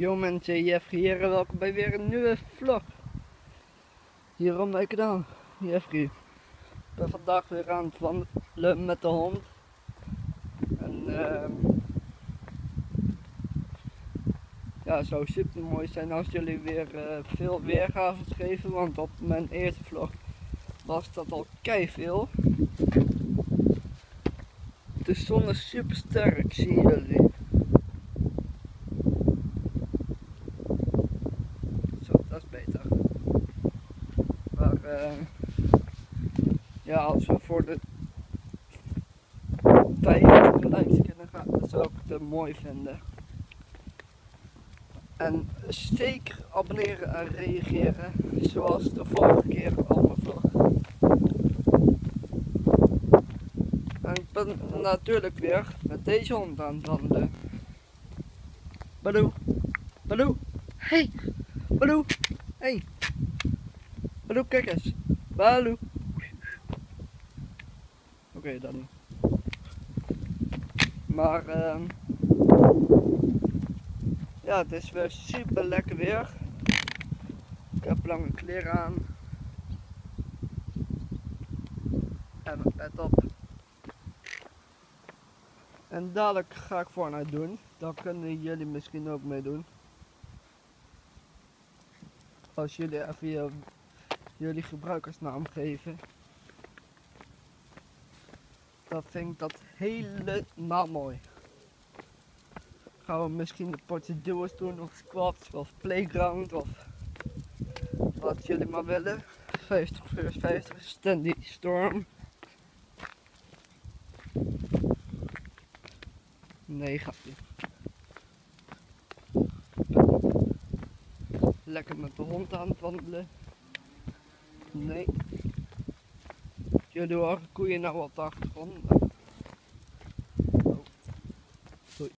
Yo mensen, Jeffrey hier en welkom bij weer een nieuwe vlog. Hier op mijn kanaal, Jeffrey. Ik ben vandaag weer aan het wandelen met de hond. En ehm ja, het zou super mooi zijn als jullie weer eh, veel weergaves geven, want op mijn eerste vlog was dat al kei veel. De zon is super sterk, zien jullie. Zo, dat is beter. Maar eh, ja, als we voor de 50 likes kunnen gaan, dan zou ik het eh, mooi vinden. En zeker abonneren en reageren, zoals de vorige keer mijn vlog. En ik ben natuurlijk weer met deze hond aan het wandelen. Baloo, Baloo, hey, Baloo, hey, Baloo, kijk eens, Baloo. Oké, dan. Maar ehm ja, het is weer super lekker weer. Ik heb lange kleren aan. En mijn pet op. En dadelijk ga ik Fortnite doen. Dan kunnen jullie misschien ook meedoen. Als jullie even jullie gebruikersnaam geven. Dan vind ik dat helemaal mooi gaan we misschien de potje duo's doen of squats of playground of wat jullie maar willen. 50 vs 50 Standy Storm. Nee, grapje. Lekker met de hond aan het wandelen. Nee. Jullie horen koeien nou op de achtergrond.